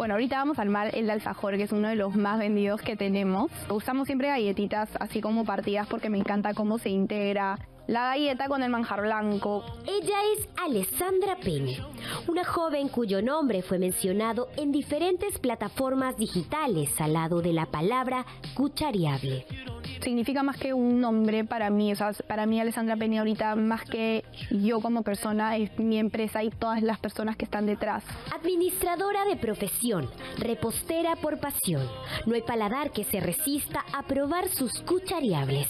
Bueno, ahorita vamos a armar el de alfajor, que es uno de los más vendidos que tenemos. Usamos siempre galletitas así como partidas porque me encanta cómo se integra la galleta con el manjar blanco. Ella es Alessandra Peña, una joven cuyo nombre fue mencionado en diferentes plataformas digitales al lado de la palabra cuchariable significa más que un nombre para mí. O sea, para mí Alessandra Peña ahorita, más que yo como persona, es mi empresa y todas las personas que están detrás. Administradora de profesión, repostera por pasión. No hay paladar que se resista a probar sus cuchariables.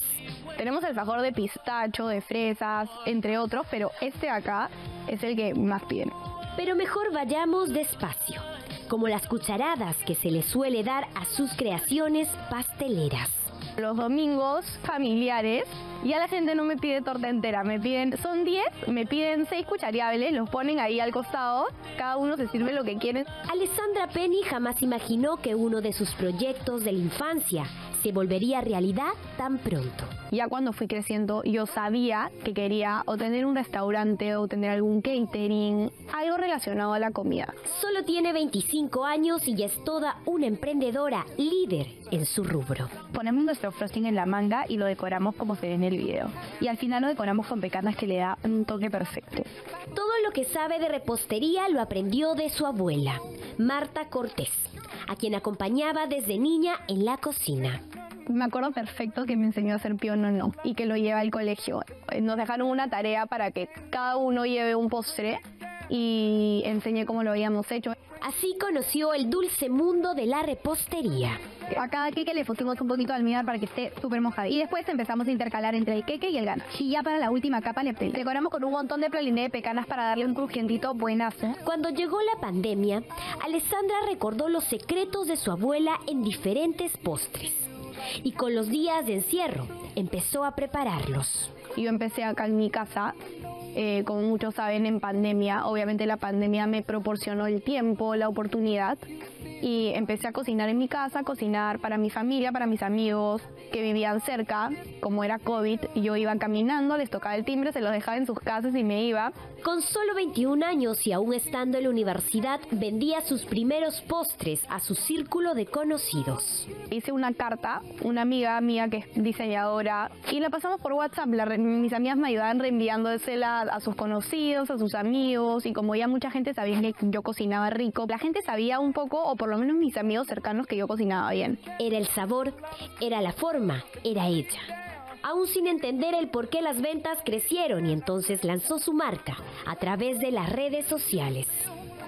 Tenemos el fajor de pistacho, de fresas, entre otros, pero este acá es el que más piden. Pero mejor vayamos despacio, como las cucharadas que se le suele dar a sus creaciones pasteleras los domingos familiares ya la gente no me pide torta entera, me piden, son 10, me piden 6 cuchariables, los ponen ahí al costado, cada uno se sirve lo que quiere. Alessandra Penny jamás imaginó que uno de sus proyectos de la infancia se volvería realidad tan pronto. Ya cuando fui creciendo, yo sabía que quería o tener un restaurante o tener algún catering, algo relacionado a la comida. Solo tiene 25 años y ya es toda una emprendedora líder en su rubro. Ponemos nuestro frosting en la manga y lo decoramos como se ve en el video. Y al final lo decoramos con pecanas que le da un toque perfecto. Todo lo que sabe de repostería lo aprendió de su abuela, Marta Cortés, a quien acompañaba desde niña en la cocina me acuerdo perfecto que me enseñó a hacer piono no y que lo lleva al colegio. Nos dejaron una tarea para que cada uno lleve un postre y enseñé cómo lo habíamos hecho. Así conoció el dulce mundo de la repostería. A cada queque le pusimos un poquito de almíbar para que esté súper mojado. Y después empezamos a intercalar entre el queque y el gana. Y ya para la última capa le decoramos con un montón de praliné de pecanas para darle un crujientito buenazo. Cuando llegó la pandemia, Alessandra recordó los secretos de su abuela en diferentes postres y con los días de encierro empezó a prepararlos. Yo empecé acá en mi casa, eh, como muchos saben, en pandemia. Obviamente la pandemia me proporcionó el tiempo, la oportunidad y empecé a cocinar en mi casa, cocinar para mi familia, para mis amigos que vivían cerca. Como era COVID, yo iba caminando, les tocaba el timbre, se los dejaba en sus casas y me iba. Con solo 21 años y aún estando en la universidad, vendía sus primeros postres a su círculo de conocidos. Hice una carta, una amiga mía que es diseñadora, y la pasamos por WhatsApp. mis amigas me ayudaban reenviándosela a sus conocidos, a sus amigos, y como ya mucha gente sabía que yo cocinaba rico, la gente sabía un poco, o por lo menos mis amigos cercanos, que yo cocinaba bien. Era el sabor, era la forma, era ella. Aún sin entender el por qué las ventas crecieron y entonces lanzó su marca a través de las redes sociales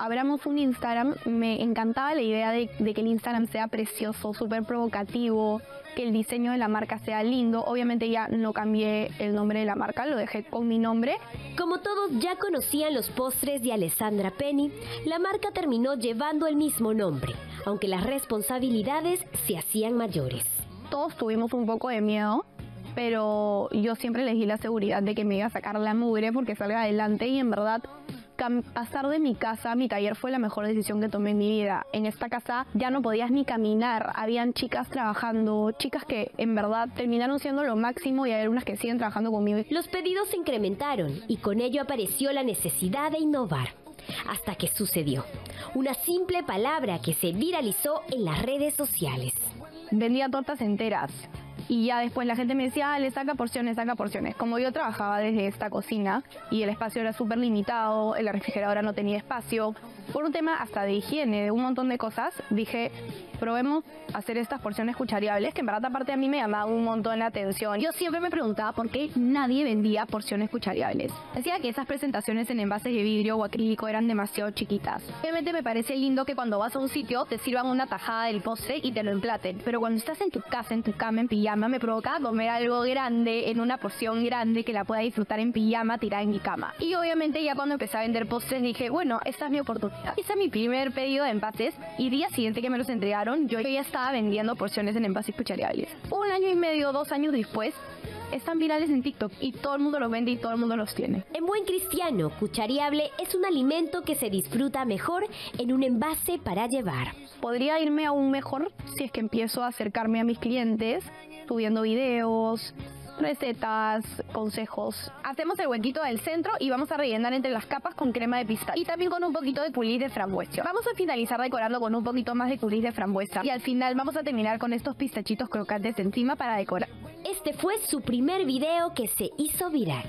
abramos un Instagram, me encantaba la idea de, que el Instagram sea precioso, súper provocativo, que el diseño de la marca sea lindo. Obviamente ya no cambié el nombre de la marca, lo dejé con mi nombre. Como todos ya conocían los postres de Alessandra Penny, la marca terminó llevando el mismo nombre, aunque las responsabilidades se hacían mayores. Todos tuvimos un poco de miedo, pero yo siempre elegí la seguridad de que me iba a sacar la mugre porque salga adelante y en verdad pasar de mi casa a mi taller fue la mejor decisión que tomé en mi vida. En esta casa ya no podías ni caminar, habían chicas trabajando, chicas que en verdad terminaron siendo lo máximo y hay algunas que siguen trabajando conmigo. Los pedidos se incrementaron y con ello apareció la necesidad de innovar. Hasta que sucedió. Una simple palabra que se viralizó en las redes sociales. Vendía tortas enteras y ya después la gente me decía, ah, le saca porciones, saca porciones. Como yo trabajaba desde esta cocina y el espacio era súper limitado, la refrigeradora no tenía espacio, por un tema hasta de higiene, de un montón de cosas, dije, probemos hacer estas porciones cuchariables, que en verdad aparte a mí me llamaba un montón la atención. Yo siempre me preguntaba por qué nadie vendía porciones cuchariables. Decía que esas presentaciones en envases de vidrio o acrílico eran demasiado chiquitas. Obviamente me parece lindo que cuando vas a un sitio te sirvan una tajada del postre y te lo emplaten, pero cuando estás en tu casa, en tu cama, en me provocaba comer algo grande en una porción grande que la pueda disfrutar en pijama tirada en mi cama. Y obviamente ya cuando empecé a vender postres dije, bueno, esta es mi oportunidad. Hice mi primer pedido de empates y día siguiente que me los entregaron, yo ya estaba vendiendo porciones en envases cuchariables. Un año y medio, dos años después, están virales en TikTok y todo el mundo los vende y todo el mundo los tiene. En buen cristiano, cuchariable es un alimento que se disfruta mejor en un envase para llevar. Podría irme aún mejor si es que empiezo a acercarme a mis clientes subiendo videos, recetas, consejos. Hacemos el huequito del centro y vamos a rellenar entre las capas con crema de pistacho y también con un poquito de coulis de frambuesa. Vamos a finalizar decorando con un poquito más de coulis de frambuesa y al final vamos a terminar con estos pistachitos crocantes encima para decorar. Este fue su primer video que se hizo viral.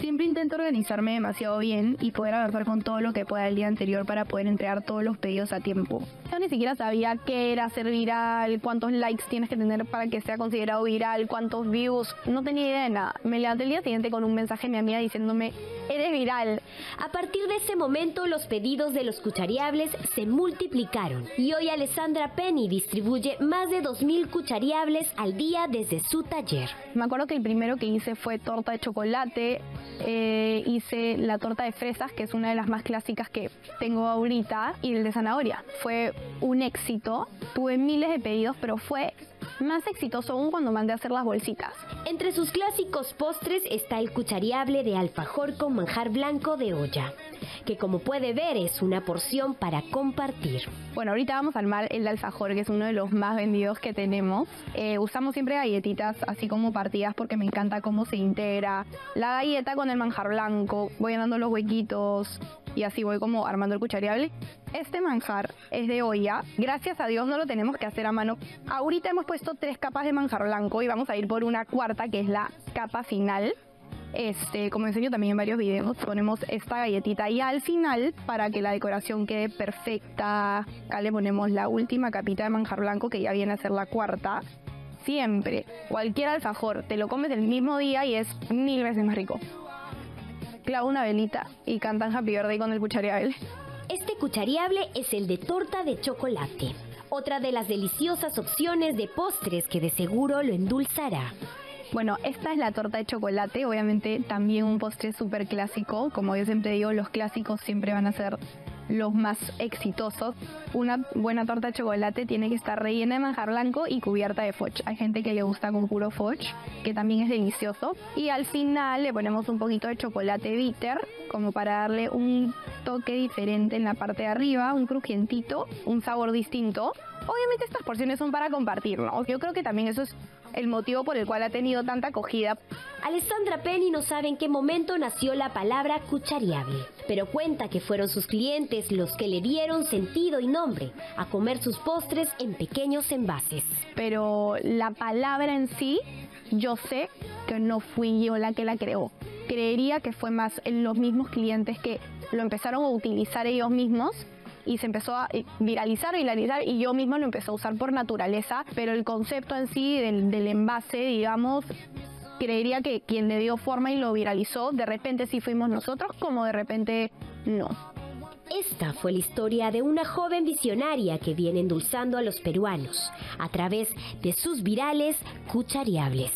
Siempre intento organizarme demasiado bien y poder avanzar con todo lo que pueda el día anterior para poder entregar todos los pedidos a tiempo. Yo ni siquiera sabía qué era ser viral, cuántos likes tienes que tener para que sea considerado viral, cuántos views. No tenía idea de nada. Me levanté el día siguiente con un mensaje de mi amiga diciéndome, eres viral. A partir de ese momento los pedidos de los cuchariables se multiplicaron y hoy Alessandra Penny distribuye más de 2.000 cuchariables al día desde su taller. Me acuerdo que el primero que hice fue torta de chocolate, eh, hice la torta de fresas, que es una de las más clásicas que tengo ahorita, y el de zanahoria. Fue un éxito, tuve miles de pedidos, pero fue más exitoso aún cuando mandé a hacer las bolsitas. Entre sus clásicos postres está el cuchariable de alfajor con manjar blanco de olla, que como puede ver es una porción para compartir. Bueno, ahorita vamos a armar el alfajor, que es uno de los más vendidos que tenemos. Eh, usamos siempre galletitas así como partidas porque me encanta cómo se integra la galleta con el manjar blanco. Voy dando los huequitos y así voy como armando el cuchariable. Este manjar es de olla. Gracias a Dios no lo tenemos que hacer a mano. Ahorita hemos puesto tres capas de manjar blanco y vamos a ir por una cuarta que es la capa final. Este, como enseño también en varios videos, ponemos esta galletita y al final, para que la decoración quede perfecta, acá le ponemos la última capita de manjar blanco que ya viene a ser la cuarta. Siempre, cualquier alfajor, te lo comes el mismo día y es mil veces más rico. Clavo una velita y cantan Happy Birthday con el cuchariable. Este cuchariable es el de torta de chocolate, otra de las deliciosas opciones de postres que de seguro lo endulzará. Bueno, esta es la torta de chocolate, obviamente también un postre súper clásico. Como yo siempre digo, los clásicos siempre van a ser los más exitosos. Una buena torta de chocolate tiene que estar rellena de manjar blanco y cubierta de fudge. Hay gente que le gusta con puro fudge, que también es delicioso. Y al final le ponemos un poquito de chocolate bitter, como para darle un toque diferente en la parte de arriba, un crujientito, un sabor distinto. Obviamente estas porciones son para compartir, ¿no? Yo creo que también eso es el motivo por el cual ha tenido tanta acogida. Alessandra Penny no sabe en qué momento nació la palabra cuchariable, pero cuenta que fueron sus clientes los que le dieron sentido y nombre a comer sus postres en pequeños envases. Pero la palabra en sí, yo sé que no fui yo la que la creó. Creería que fue más en los mismos clientes que lo empezaron a utilizar ellos mismos y se empezó a eh, viralizar, viralizar y yo misma lo empecé a usar por naturaleza, pero el concepto en sí del, del envase, digamos, creería que quien le dio forma y lo viralizó, de repente sí fuimos nosotros, como de repente no. Esta fue la historia de una joven visionaria que viene endulzando a los peruanos a través de sus virales cuchariables.